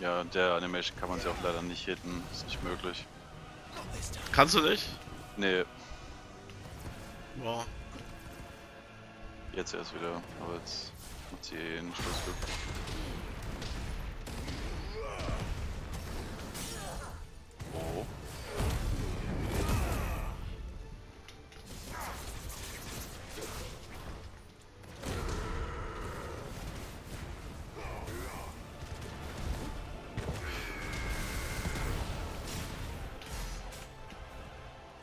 Ja, der Animation kann man sie auch leider nicht hitten. Ist nicht möglich. Kannst du nicht? Nee, Boah. jetzt erst wieder. Aber jetzt macht sie eh einen Schlussglück.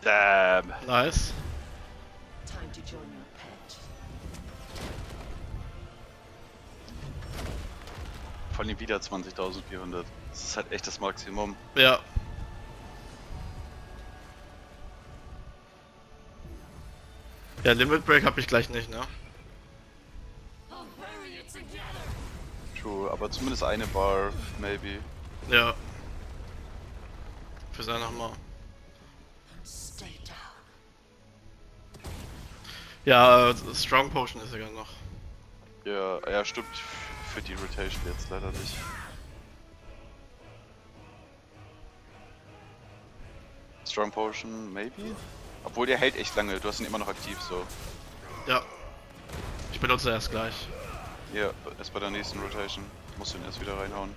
Damn. Nice. Time to join your pet. Vor allem wieder 20.400. Das ist halt echt das Maximum. Ja. Ja, Limit Break habe ich gleich nicht, ne? True, aber zumindest eine Bar, maybe. Ja. Für sein nochmal. Stay down. Ja, äh, Strong Potion ist sogar noch. Ja, ja, stimmt. Für die Rotation jetzt leider nicht. Strong Potion, maybe? Obwohl der hält echt lange, du hast ihn immer noch aktiv so. Ja. Ich benutze erst gleich. Ja, erst bei der nächsten Rotation. Musst du ihn erst wieder reinhauen.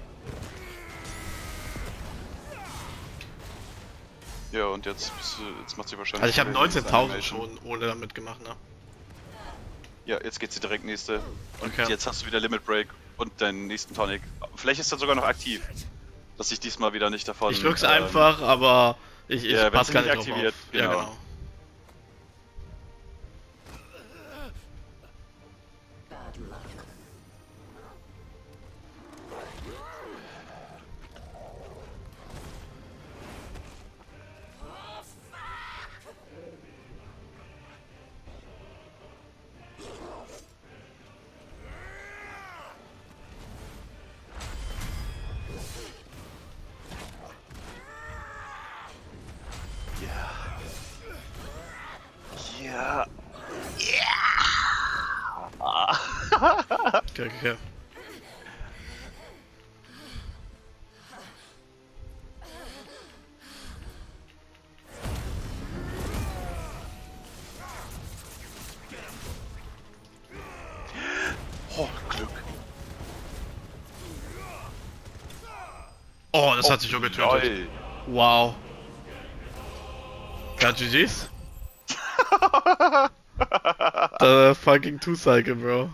Ja, und jetzt, jetzt macht sie wahrscheinlich. Also ich habe die nächste 19.000 Animation. schon ohne damit gemacht, ne? Ja, jetzt geht sie direkt nächste. Und Okay. jetzt hast du wieder Limit Break und deinen nächsten Tonic. Vielleicht ist er sogar noch aktiv. Dass ich diesmal wieder nicht davon. Ich drück's ähm, einfach, aber ich, ich ja, pass gar nicht aktiviert, auf. Ja, genau. Okay, okay. Oh, Glück. Oh, das hat sich schon getötet. Lol. Wow. Ja, GG's. The fucking Two-Cycle, Bro.